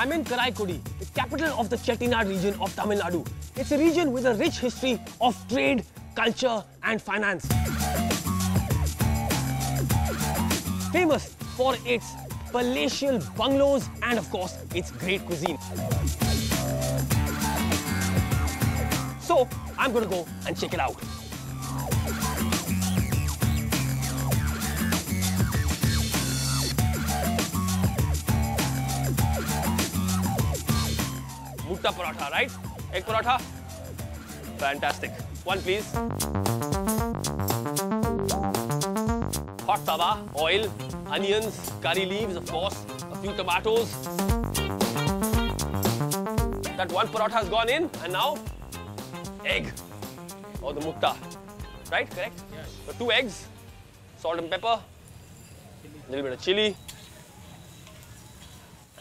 I'm in Karaikudi, the capital of the Chettinad region of Tamil Nadu. It's a region with a rich history of trade, culture and finance. Famous for its palatial bungalows and of course its great cuisine. So I'm gonna go and check it out. Mutta paratha, right? Egg paratha? Fantastic. One please. Hot tawa, oil, onions, curry leaves, of course, a few tomatoes. That one paratha has gone in and now egg or the mutta. Right? Correct? Yes. So two eggs, salt and pepper, a little bit of chili,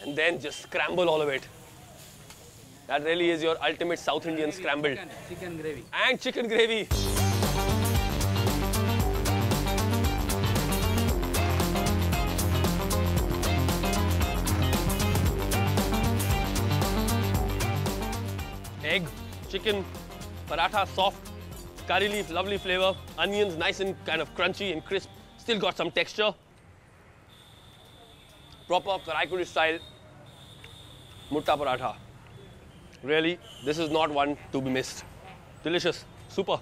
and then just scramble all of it. That really is your ultimate South Indian scrambled. Chicken, chicken gravy. And chicken gravy. Egg, chicken, paratha soft, curry leaf, lovely flavor, onions nice and kind of crunchy and crisp, still got some texture. Proper Karaikudi style mutta paratha. Really, this is not one to be missed. Delicious, super.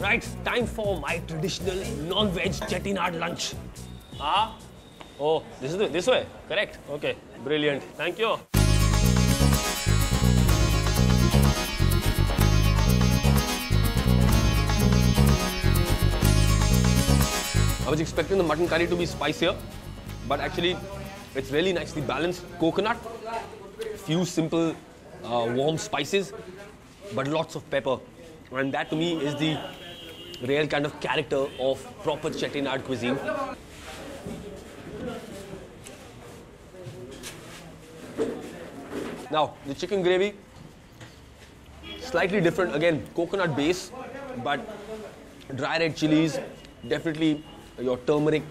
Right, time for my traditional non-veg chettinad lunch. Ah, oh, this is the, this way, correct? Okay, brilliant. Thank you. Was expecting the mutton curry to be spicier, but actually it's really nicely balanced. Coconut, few simple uh, warm spices, but lots of pepper. And that to me is the real kind of character of proper Chettinad cuisine. Now, the chicken gravy, slightly different. Again, coconut base, but dry red chilies, definitely your turmeric,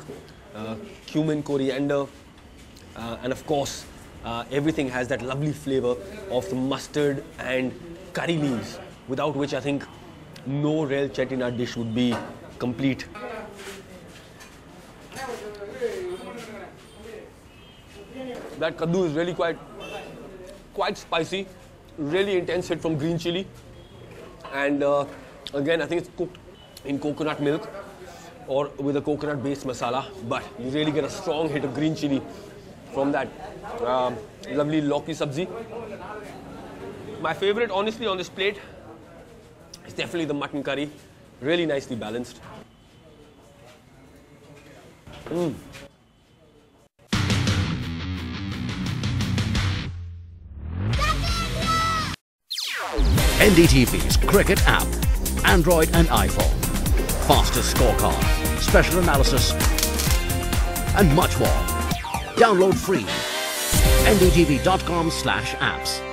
uh, cumin, coriander, uh, and of course, uh, everything has that lovely flavor of the mustard and curry leaves, without which I think no real Chettinad dish would be complete. That kaddu is really quite, quite spicy, really intense hit from green chili, and uh, again I think it's cooked in coconut milk or with a coconut based masala, but you really get a strong hit of green chili from that um, lovely loki sabzi. My favorite, honestly, on this plate is definitely the mutton curry, really nicely balanced. Mm. NDTV's cricket app, Android and iPhone. Fastest scorecard, special analysis, and much more. Download free. ndtv.com slash apps.